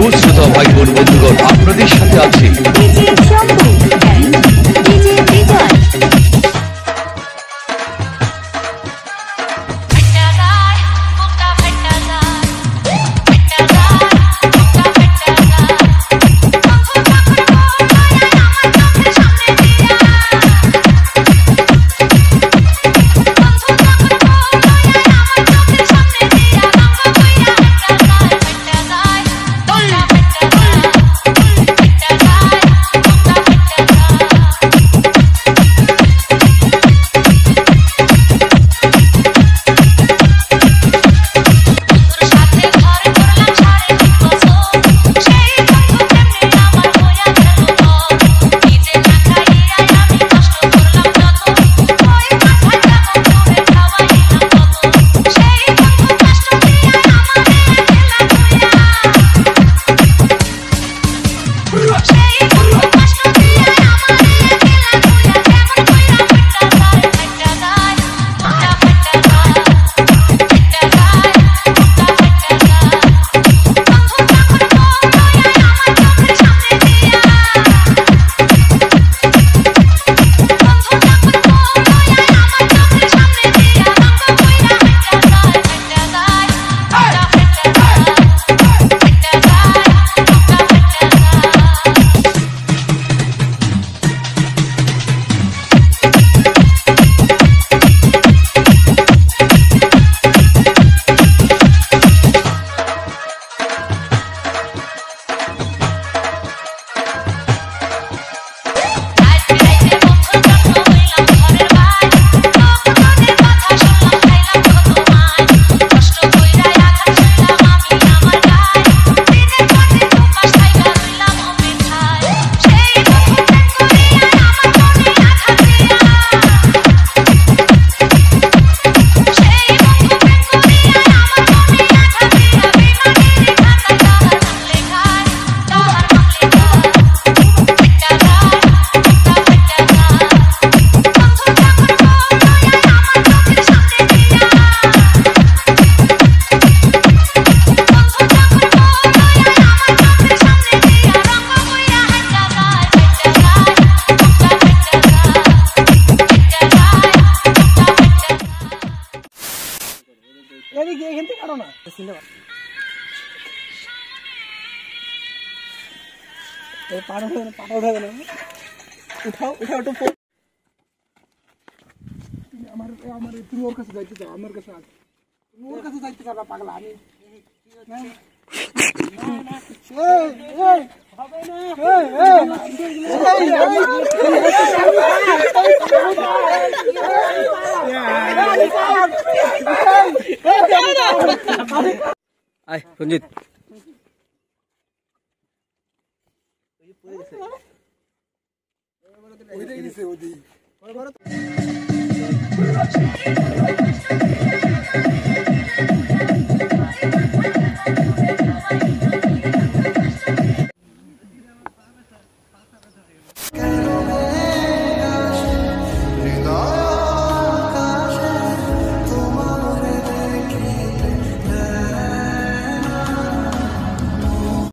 প্রিয় শ্রোতা ভাই বোন বন্ধুগণ আপনাদের সাথে আছি। पार उठा पार उठा देना उठाओ उठाओ तो फ़ोन আমার আমার তুমি ওর কাছে যাইতে চাও আমার কাছে আছে তুমি ওর কাছে যাইতে চাও না পাগলা আমি আয় রঞ্জিত ওই দিকে ওই দিকে